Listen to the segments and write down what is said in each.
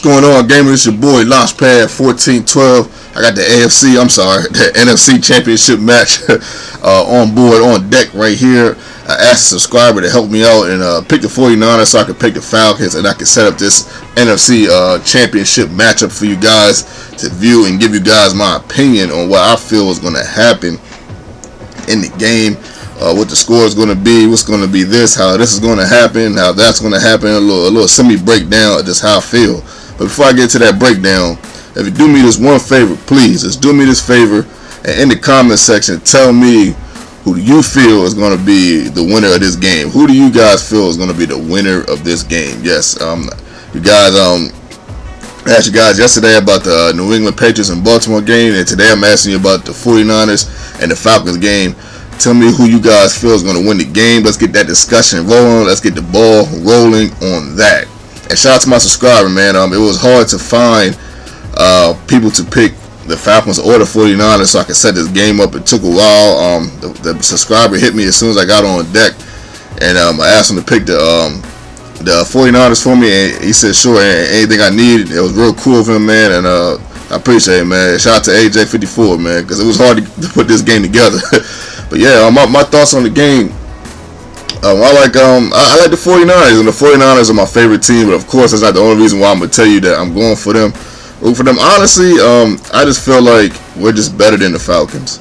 What's going on, gamers? It's your boy Launchpad 1412. I got the AFC, I'm sorry, the NFC Championship match uh, on board, on deck right here. I asked a subscriber to help me out and uh, pick the 49ers so I could pick the Falcons and I can set up this NFC uh, Championship matchup for you guys to view and give you guys my opinion on what I feel is going to happen in the game uh, what the score is going to be, what's going to be this, how this is going to happen, how that's going to happen, a little, a little semi breakdown of just how I feel. But before I get to that breakdown, if you do me this one favor, please, just do me this favor and in the comment section, tell me who do you feel is going to be the winner of this game. Who do you guys feel is going to be the winner of this game? Yes, um, you guys, um, I asked you guys yesterday about the uh, New England Patriots and Baltimore game, and today I'm asking you about the 49ers and the Falcons game. Tell me who you guys feel is going to win the game. Let's get that discussion rolling. Let's get the ball rolling on that. And shout out to my subscriber, man. Um, it was hard to find uh, people to pick the Falcons or the 49ers so I could set this game up. It took a while. Um, the, the, subscriber hit me as soon as I got on deck. And um, I asked him to pick the um, the 49ers for me. And he said, sure, anything I needed. It was real cool of him, man. And uh, I appreciate it, man. Shout out to AJ54, man, because it was hard to, to put this game together. But yeah, um, my, my thoughts on the game. Um, I like um I, I, like the 49ers and the 49ers are my favorite team, but of course that's not the only reason why I'm gonna tell you that I'm going for them. Root for them. Honestly, um, I just feel like we're just better than the Falcons.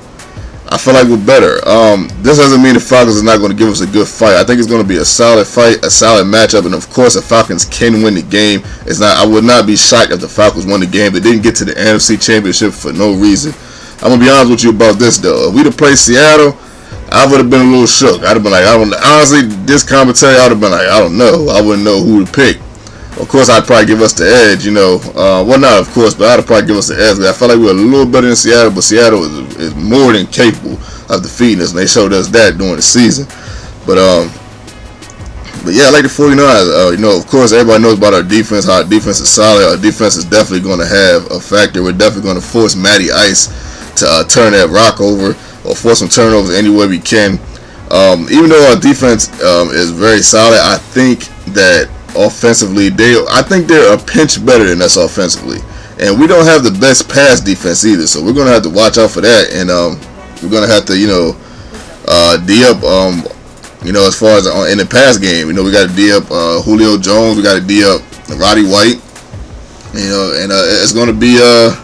I feel like we're better. Um, this doesn't mean the Falcons are not going to give us a good fight. I think it's going to be a solid fight, a solid matchup, and of course the Falcons can win the game. It's not. I would not be shocked if the Falcons won the game. They didn't get to the NFC Championship for no reason. I'm gonna be honest with you about this though. If we'd have played Seattle, I would have been a little shook. I'd have been like, I don't. Honestly, this commentary, I'd have been like, I don't know. I wouldn't know who to pick. Of course, I'd probably give us the edge, you know. Uh, well, not of course, but I'd probably give us the edge. I felt like we were a little better than Seattle, but Seattle is, is more than capable of defeating us, and they showed us that during the season. But um, but yeah, I like the 49ers. Uh, you know, of course, everybody knows about our defense. How our defense is solid. Our defense is definitely going to have a factor. We're definitely going to force Matty Ice to uh, turn that rock over or force some turnovers any way we can. Um, even though our defense um, is very solid, I think that offensively they I think they're a pinch better than us offensively. And we don't have the best pass defense either, so we're gonna have to watch out for that. And um, we're gonna have to, you know, uh, D up, um, you know, as far as in the pass game, you know, we got to D up uh, Julio Jones, we got to D up Roddy White, you know, and uh, it's gonna be uh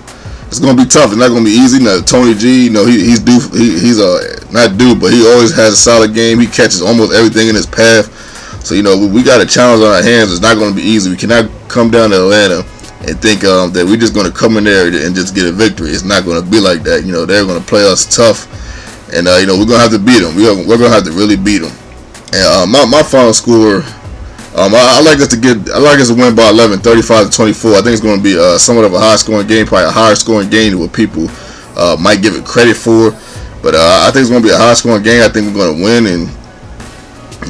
it's gonna be tough. It's not gonna be easy. Now, Tony G, you know, he, he's due. He, he's a not due, but he always has a solid game. He catches almost everything in his path. So you know, we got a challenge on our hands. It's not gonna be easy. We cannot come down to Atlanta and think um, that we're just gonna come in there and just get a victory. It's not gonna be like that. You know, they're gonna play us tough, and uh, you know, we're gonna have to beat them. We're, we're gonna have to really beat them. And uh, my my final score um, I, I, like us to get. I like us to win by 11, 35 to 24. I think it's going to be uh, somewhat of a high scoring game, probably a higher scoring game than what people uh, might give it credit for. But uh, I think it's going to be a high scoring game. I think we're going to win, and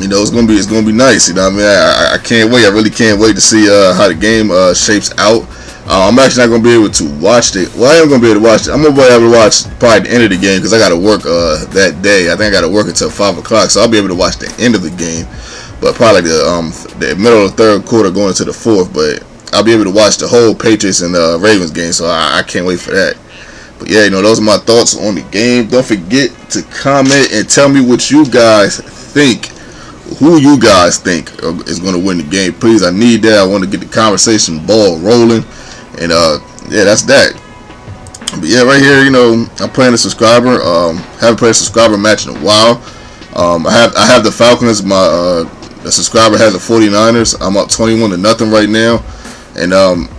you know it's going to be it's going to be nice. You know, I mean, I, I, can't wait. I really can't wait to see uh, how the game uh, shapes out. Uh, I'm actually not going to be able to watch it. Well, I am going to be able to watch it. I'm going to be able to watch probably the end of the game because I got to work that day. I think I got to work until five o'clock, so I'll be able to watch the end of the game but probably the um the middle of the third quarter going into the fourth. But I'll be able to watch the whole Patriots and uh, Ravens game, so I, I can't wait for that. But yeah, you know, those are my thoughts on the game. Don't forget to comment and tell me what you guys think. Who you guys think is going to win the game? Please, I need that. I want to get the conversation ball rolling. And uh, yeah, that's that. But yeah, right here, you know, I'm playing a subscriber. Um, haven't played a subscriber match in a while. Um, I have I have the Falcons. My uh, the subscriber has the 49ers. I'm up 21 to nothing right now, and um,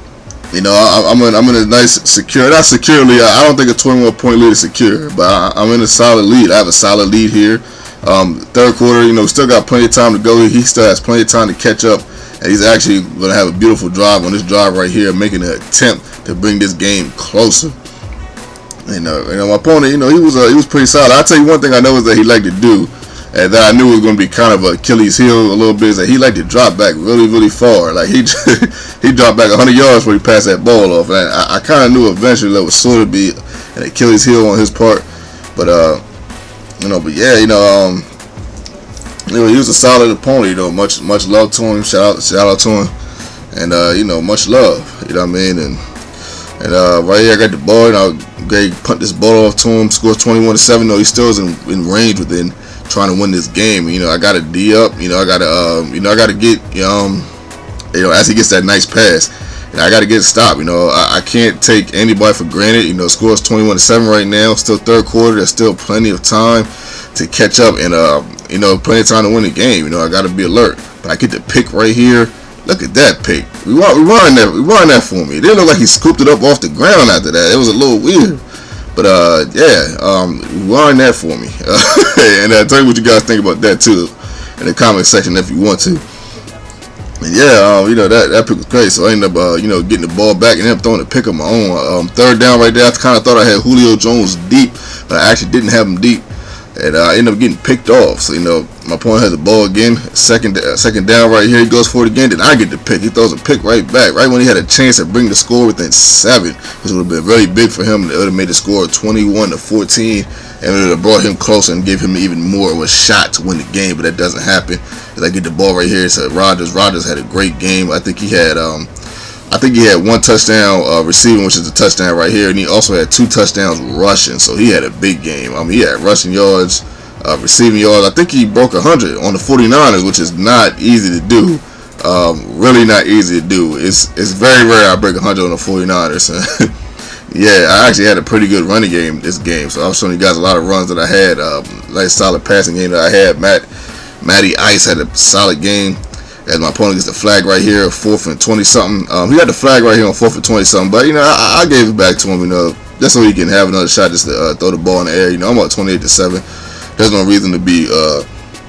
you know I, am in I'm in a nice secure, not securely. I don't think a 21 point lead is secure, but I, am in a solid lead. I have a solid lead here. Um, third quarter, you know, still got plenty of time to go. He still has plenty of time to catch up, and he's actually going to have a beautiful drive on this drive right here, making an attempt to bring this game closer. You know, you know, my opponent, you know, he was uh, he was pretty solid. I'll tell you one thing I know is that he liked to do and that I knew was going to be kind of Achilles heel a little bit. Is that he liked to drop back really, really far. Like he he dropped back 100 yards before he passed that ball off, and I, I kind of knew eventually that would sort of be an Achilles heel on his part. But uh, you know, but yeah, you know, um, you know, he was a solid opponent. You know, much much love to him. Shout out shout out to him, and uh, you know, much love. You know what I mean? And and uh, right here I got the ball, and I'll Gray punt this ball off to him. Score 21 to seven. Though he still is in, in range within trying to win this game. You know, I got to D up. You know, I got to um, you know I got to get um, you know as he gets that nice pass. And I got to get stopped. You know, I, I, can't take anybody for granted. You know, scores 21 to 7 right now. Still third quarter. There's still plenty of time to catch up and, uh, you know, plenty of time to win the game. You know, I got to be alert. But I get the pick right here. Look at that pick. We run, that, we run that for me. It didn't look like he scooped it up off the ground after that. It was a little weird. But uh, yeah, um, run that for me. and uh, tell me what you guys think about that too in the comment section if you want to. And yeah, um, you know that that pick was crazy. So I ended up, uh, you know, getting the ball back and then throwing the pick of my own. Um, third down right there. I kind of thought I had Julio Jones deep, but I actually didn't have him deep, and uh, I ended up getting picked off. So you know, my opponent has the ball again. Second uh, second down right here. He goes for it again. Then I get the pick. He throws a pick right back, right when he had a chance to bring the score within seven, which would have been very big for him. It would have made the score 21 to 14 and it would have brought him closer and gave him even more of a shot to win the game. But that doesn't happen. As I get the ball right here, so Rodgers. Rodgers had a great game. I think he had, um, I think he had one touchdown uh, receiving, which is a touchdown right here, and he also had two touchdowns rushing. So he had a big game. I mean, he had rushing yards, uh, receiving yards. I think he broke 100 on the 49ers, which is not easy to do. Um, really not easy to do. It's it's very rare I break 100 on the 49ers. Yeah, I actually had a pretty good running game this game, so I was showing you guys a lot of runs that I had. Um, nice solid passing game that I had. Matt, Matty Ice had a solid game. As my opponent gets the flag right here, fourth and twenty something. Um, he had the flag right here on fourth and twenty something, but you know I, I, gave it back to him. You know, just so he can have another shot, just to uh, throw the ball in the air. You know, I'm twenty eight to seven. There's no reason to be uh,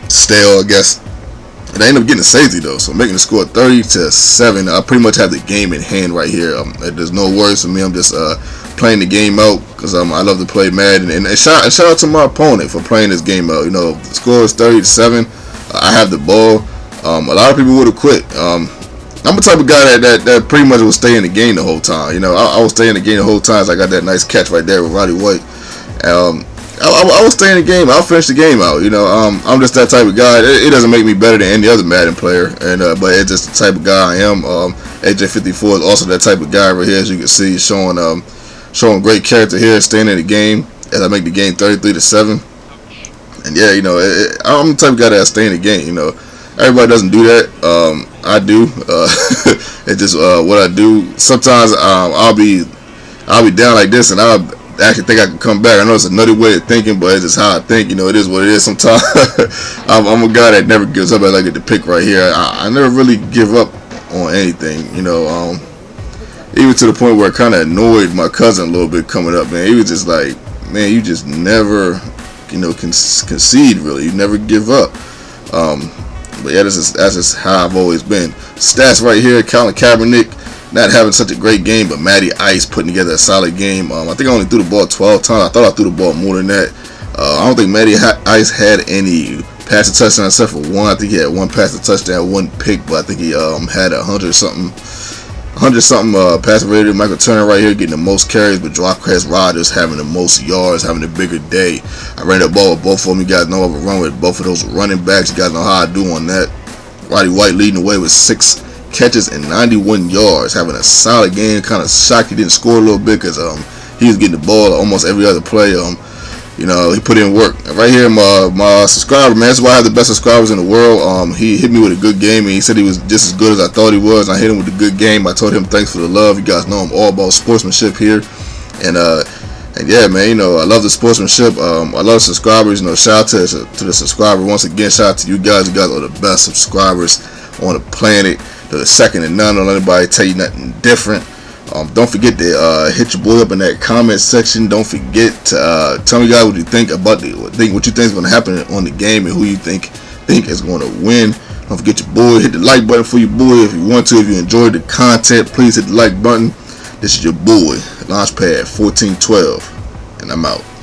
stale, I guess. I ended up getting a safety though, so making the score 30 to seven. I pretty much have the game in hand right here. Um, there's no worries for me. I'm just uh, playing the game out because um, I love to play Madden. And, and, shout, and shout out to my opponent for playing this game out. You know, the score is 30 to seven. Uh, I have the ball. Um, a lot of people would have quit. Um, I'm the type of guy that, that, that pretty much will stay in the game the whole time. You know, I, I will stay in the game the whole time. So I got that nice catch right there with Roddy White. Um, I, I, I, will stay in the game. I'll finish the game out. You know, um, I'm just that type of guy. It, it, doesn't make me better than any other Madden player, and uh, but it's just the type of guy I am. Um, AJ54 is also that type of guy right here, as you can see, showing um, showing great character here, staying in the game as I make the game 33 to seven. And yeah, you know, it, I'm the type of guy that stay in the game. You know, everybody doesn't do that. Um, I do. Uh, it's just uh, what I do. Sometimes um, I'll be I'll be down like this, and I'll actually think I can come back. I know it's another way of thinking, but it's just how I think. You know, it is what it is. Sometimes I'm, a guy that never gives up. I get the pick right here, I, I, never really give up on anything. You know, um, even to the point where I kind of annoyed my cousin a little bit coming up. Man, he was just like, man, you just never, you know, con- concede really. You never give up. Um, but yeah, this is that's just how I've always been. Stats right here, Colin Kaepernick not having such a great game, but Matty Ice putting together a solid game. Um, I think I only threw the ball 12 times. I thought I threw the ball more than that. Uh, I don't think Matty Ice had any passing touchdown except for one. I think he had one passing touchdown, one pick, but I think he um, had a hundred something, hundred something uh, passing rated. Michael Turner right here getting the most carries, but Jacquizz Rodgers having the most yards, having a bigger day. I ran the ball with both of them. You guys know I've run with both of those running backs. You guys know how I do on that. Roddy White leading the way with six catches and 91 yards, having a solid game. Kind of shocked he didn't score a little bit because um, he was getting the ball almost every other play. Um, you know, he put in work. Right here, my my subscriber, man, that's why I have the best subscribers in the world. Um, he hit me with a good game, and he said he was just as good as I thought he was. I hit him with a good game. I told him thanks for the love. You guys know I'm all about sportsmanship here, and uh, and yeah, man, you know, I love the sportsmanship. Um, I love subscribers. You know, shout out to, to the subscriber once again. Shout out to you guys. You guys are the best subscribers on the planet. The second and none. Don't let anybody tell you nothing different. Um, don't forget to uh, hit your boy up in that comment section. Don't forget to uh, tell me guys what you think about the think what you think is going to happen on the game and who you think think is going to win. Don't forget your boy. Hit the like button for your boy if you want to. If you enjoyed the content, please hit the like button. This is your boy, Launchpad 1412, and I'm out.